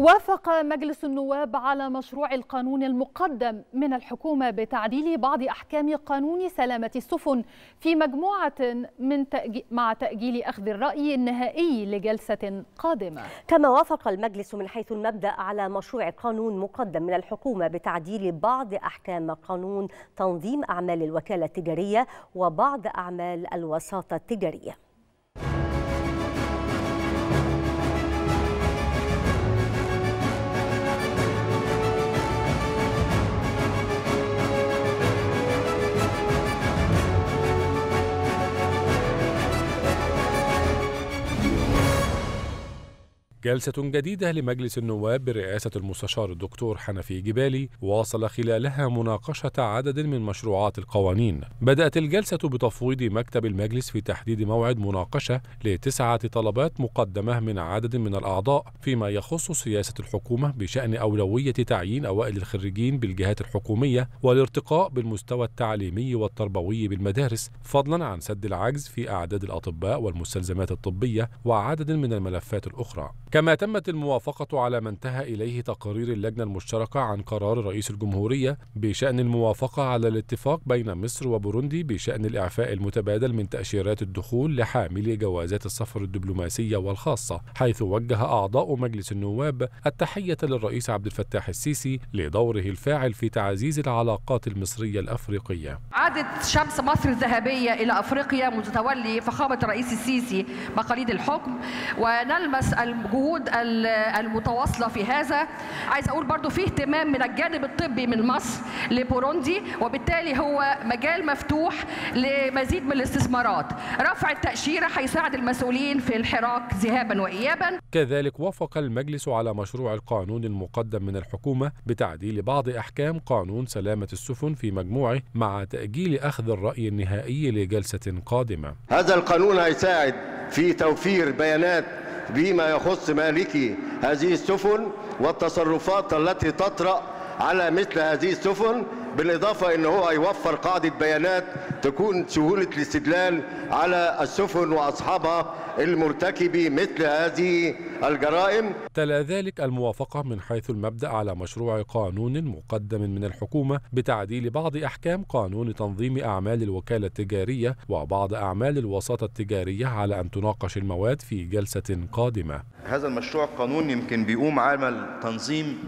وافق مجلس النواب على مشروع القانون المقدم من الحكومة بتعديل بعض أحكام قانون سلامة السفن في مجموعة من تأجي مع تأجيل أخذ الرأي النهائي لجلسة قادمة. كما وافق المجلس من حيث المبدأ على مشروع قانون مقدم من الحكومة بتعديل بعض أحكام قانون تنظيم أعمال الوكالة التجارية وبعض أعمال الوساطة التجارية. جلسة جديدة لمجلس النواب برئاسة المستشار الدكتور حنفي جبالي واصل خلالها مناقشة عدد من مشروعات القوانين. بدأت الجلسة بتفويض مكتب المجلس في تحديد موعد مناقشة لتسعة طلبات مقدمة من عدد من الأعضاء فيما يخص سياسة الحكومة بشأن أولوية تعيين أوائل الخريجين بالجهات الحكومية والارتقاء بالمستوى التعليمي والتربوي بالمدارس فضلا عن سد العجز في أعداد الأطباء والمستلزمات الطبية وعدد من الملفات الأخرى. كما تمت الموافقة على ما انتهى إليه تقرير اللجنة المشتركة عن قرار رئيس الجمهورية بشأن الموافقة على الاتفاق بين مصر وبوروندي بشأن الإعفاء المتبادل من تأشيرات الدخول لحاملي جوازات السفر الدبلوماسية والخاصة حيث وجه أعضاء مجلس النواب التحية للرئيس عبد الفتاح السيسي لدوره الفاعل في تعزيز العلاقات المصرية الأفريقية. عادت شمس مصر الذهبية إلى أفريقيا منذ تولي فخامة الرئيس السيسي مقاليد الحكم ونلمس الجهود المتواصلة في هذا. عايز أقول برضو في اهتمام من الجانب الطبي من مصر لبوروندي وبالتالي هو مجال مفتوح لمزيد من الاستثمارات. رفع التأشيرة هيساعد المسؤولين في الحراك ذهابا وإيابا. كذلك وافق المجلس على مشروع القانون المقدم من الحكومة بتعديل بعض أحكام قانون سلامة السفن في مجموعه مع تأجيل أخذ الرأي النهائي لجلسة قادمة. هذا القانون هيساعد في توفير بيانات بما يخص مالكي هذه السفن والتصرفات التي تطرأ على مثل هذه السفن بالإضافة أنه هو يوفر قاعدة بيانات تكون سهولة الاستدلال على السفن وأصحابها المرتكبي مثل هذه الجرائم. تلا ذلك الموافقة من حيث المبدأ على مشروع قانون مقدم من الحكومة بتعديل بعض أحكام قانون تنظيم أعمال الوكالة التجارية وبعض أعمال الوساطة التجارية على أن تناقش المواد في جلسة قادمة. هذا المشروع القانون يمكن بيقوم عمل تنظيم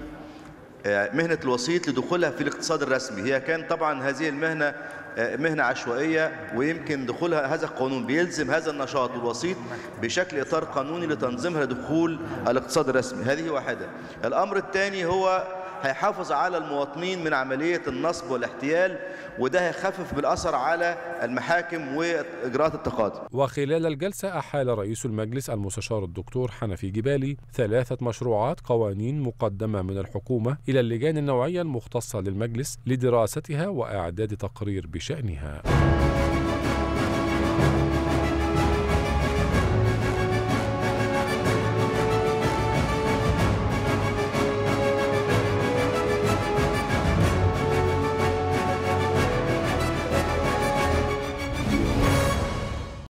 مهنة الوسيط لدخولها في الاقتصاد الرسمي. هي كان طبعا هذه المهنة مهنة عشوائية ويمكن دخولها هذا القانون بيلزم هذا النشاط والوسيط بشكل إطار قانوني لتنظيمها لدخول الاقتصاد الرسمي. هذه واحدة. الأمر الثاني هو هيحافظ على المواطنين من عملية النصب والاحتيال وده هيخفف بالأثر على المحاكم وإجراءات التقاضي. وخلال الجلسة أحال رئيس المجلس المستشار الدكتور حنفي جبالي ثلاثة مشروعات قوانين مقدمة من الحكومة إلى اللجان النوعية المختصة للمجلس لدراستها وإعداد تقرير بشأنها.